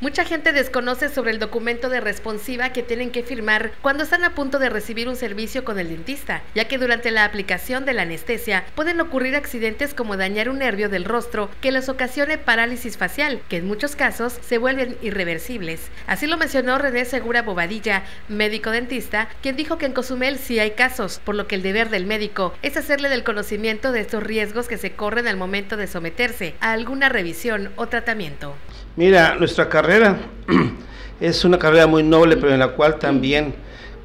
Mucha gente desconoce sobre el documento de responsiva que tienen que firmar cuando están a punto de recibir un servicio con el dentista, ya que durante la aplicación de la anestesia pueden ocurrir accidentes como dañar un nervio del rostro que les ocasione parálisis facial, que en muchos casos se vuelven irreversibles. Así lo mencionó René Segura Bobadilla, médico dentista, quien dijo que en Cozumel sí hay casos, por lo que el deber del médico es hacerle del conocimiento de estos riesgos que se corren al momento de someterse a alguna revisión o tratamiento. Mira, nuestra carrera es una carrera muy noble, pero en la cual también,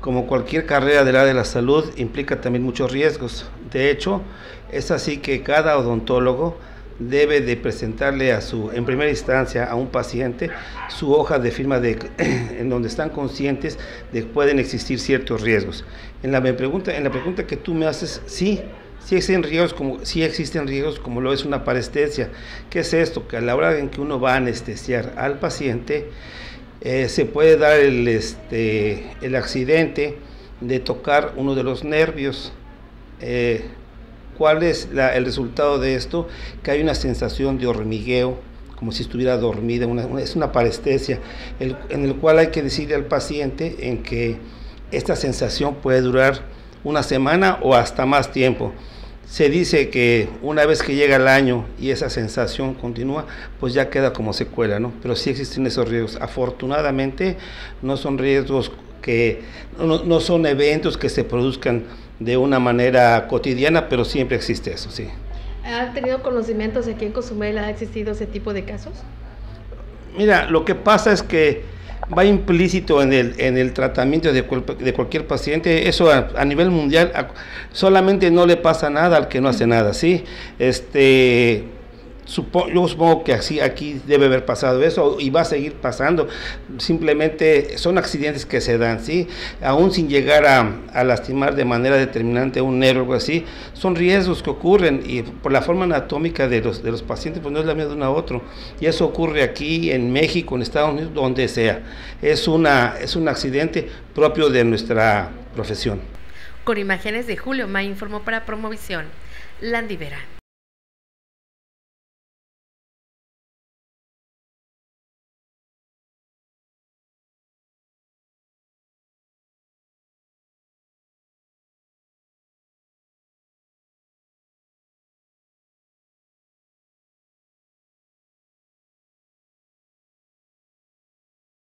como cualquier carrera del área de la salud, implica también muchos riesgos. De hecho, es así que cada odontólogo debe de presentarle a su, en primera instancia, a un paciente su hoja de firma de, en donde están conscientes de que pueden existir ciertos riesgos. En la pregunta, en la pregunta que tú me haces, sí, sí existen riesgos como, sí existen riesgos como lo es una parestesia. ¿Qué es esto? Que a la hora en que uno va a anestesiar al paciente, eh, se puede dar el, este, el accidente de tocar uno de los nervios. Eh, ¿Cuál es el resultado de esto? Que hay una sensación de hormigueo, como si estuviera dormida, es una parestesia, en el cual hay que decirle al paciente en que esta sensación puede durar una semana o hasta más tiempo. Se dice que una vez que llega el año y esa sensación continúa, pues ya queda como secuela, ¿no? Pero sí existen esos riesgos. Afortunadamente no son riesgos que, no, son eventos que se produzcan de una manera cotidiana, pero siempre existe eso, sí. ¿Ha tenido conocimientos de aquí en Cozumel ha existido ese tipo de casos? Mira, lo que pasa es que va implícito en el, en el tratamiento de, de cualquier paciente. Eso a, nivel mundial solamente no le pasa nada al que no hace nada, ¿sí? Este, yo supongo que así aquí debe haber pasado eso y va a seguir pasando. Simplemente son accidentes que se dan, ¿sí? Aún sin llegar a, lastimar de manera determinante un nervio o algo así, son riesgos que ocurren y por la forma anatómica de los, de los pacientes, pues no es la misma de uno a otro. Y eso ocurre aquí en México, en Estados Unidos, donde sea. Es, una, es un accidente propio de nuestra profesión. Con imágenes de Julio Ma informó para Promovisión, Landivera.